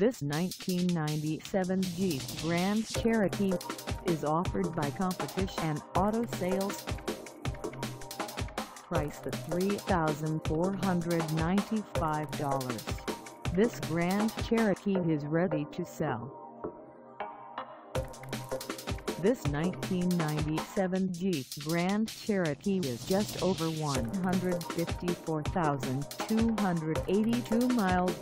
This 1997 Jeep Grand Cherokee is offered by Competition Auto Sales. Priced at $3,495, this Grand Cherokee is ready to sell. This 1997 Jeep Grand Cherokee is just over 154,282 miles.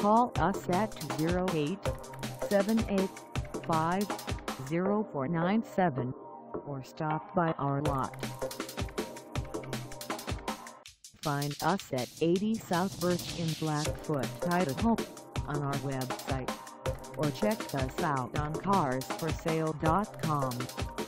Call us at 0878500497 or stop by our lot. Find us at 80 South Birch in Blackfoot, Idaho on our website or check us out on carsforsale.com.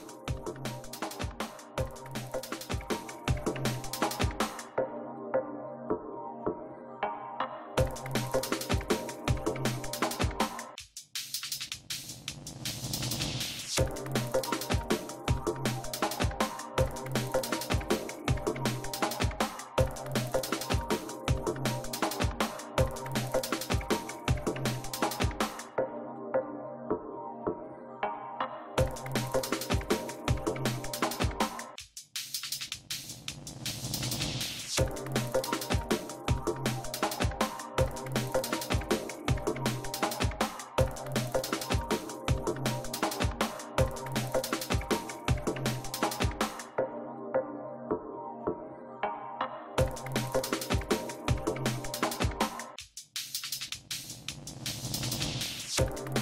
Thank